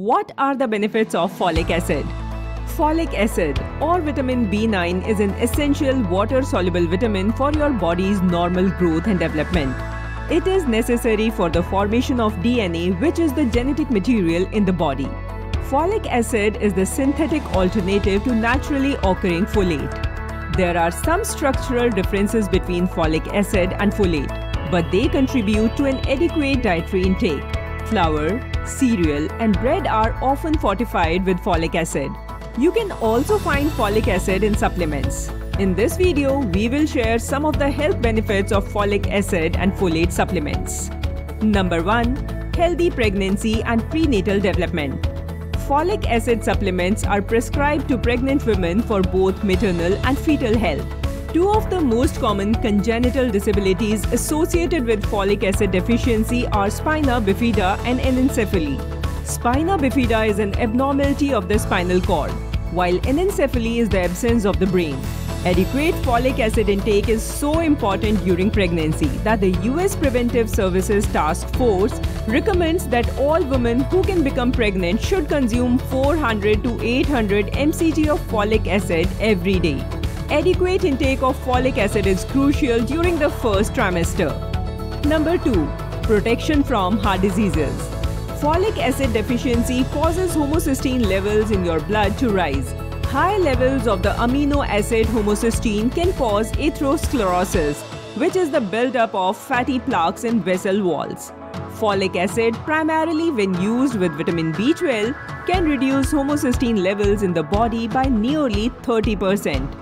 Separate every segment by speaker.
Speaker 1: What are the benefits of folic acid? Folic acid or vitamin B9 is an essential water soluble vitamin for your body's normal growth and development. It is necessary for the formation of DNA, which is the genetic material in the body. Folic acid is the synthetic alternative to naturally occurring folate. There are some structural differences between folic acid and folate, but they contribute to an adequate dietary intake. Flour, cereal, and bread are often fortified with folic acid. You can also find folic acid in supplements. In this video, we will share some of the health benefits of folic acid and folate supplements. Number 1. Healthy pregnancy and prenatal development. Folic acid supplements are prescribed to pregnant women for both maternal and fetal health. Two of the most common congenital disabilities associated with folic acid deficiency are spina bifida and anencephaly. Spina bifida is an abnormality of the spinal cord, while anencephaly is the absence of the brain. Adequate folic acid intake is so important during pregnancy that the US Preventive Services Task Force recommends that all women who can become pregnant should consume 400 to 800 mcg of folic acid every day. Adequate intake of folic acid is crucial during the first trimester. Number 2. Protection from heart diseases. Folic acid deficiency causes homocysteine levels in your blood to rise. High levels of the amino acid homocysteine can cause atherosclerosis, which is the buildup of fatty plaques in vessel walls. Folic acid, primarily when used with vitamin B12, can reduce homocysteine levels in the body by nearly 30%.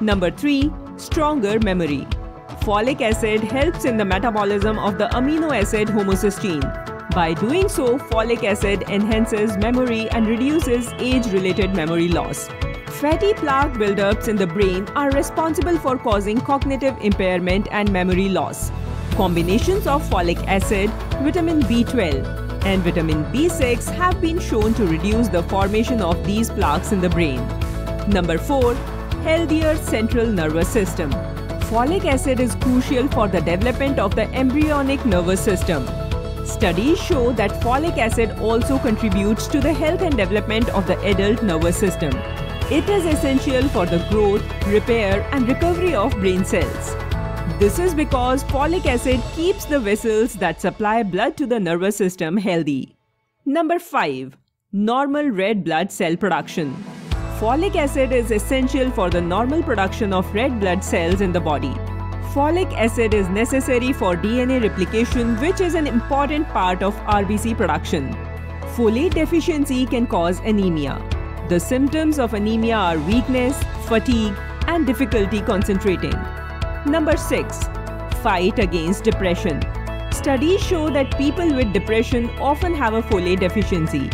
Speaker 1: Number 3. Stronger memory. Folic acid helps in the metabolism of the amino acid homocysteine. By doing so, folic acid enhances memory and reduces age-related memory loss. Fatty plaque buildups in the brain are responsible for causing cognitive impairment and memory loss. Combinations of folic acid, vitamin B12, and vitamin B6 have been shown to reduce the formation of these plaques in the brain. Number 4 healthier central nervous system. Folic acid is crucial for the development of the embryonic nervous system. Studies show that folic acid also contributes to the health and development of the adult nervous system. It is essential for the growth, repair, and recovery of brain cells. This is because folic acid keeps the vessels that supply blood to the nervous system healthy. Number 5. Normal red blood cell production. Folic acid is essential for the normal production of red blood cells in the body. Folic acid is necessary for DNA replication which is an important part of RBC production. Folate deficiency can cause anemia. The symptoms of anemia are weakness, fatigue and difficulty concentrating. Number 6. Fight against depression. Studies show that people with depression often have a folate deficiency.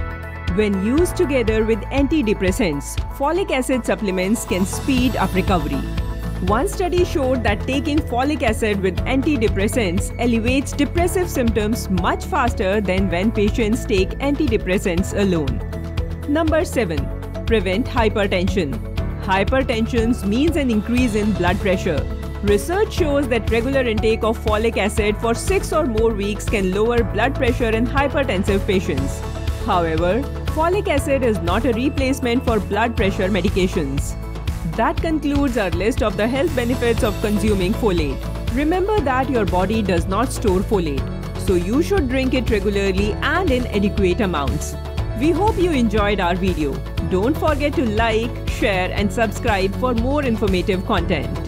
Speaker 1: When used together with antidepressants, folic acid supplements can speed up recovery. One study showed that taking folic acid with antidepressants elevates depressive symptoms much faster than when patients take antidepressants alone. Number 7. Prevent hypertension. Hypertension means an increase in blood pressure. Research shows that regular intake of folic acid for 6 or more weeks can lower blood pressure in hypertensive patients. However, Folic acid is not a replacement for blood pressure medications. That concludes our list of the health benefits of consuming folate. Remember that your body does not store folate, so you should drink it regularly and in adequate amounts. We hope you enjoyed our video. Don't forget to like, share and subscribe for more informative content.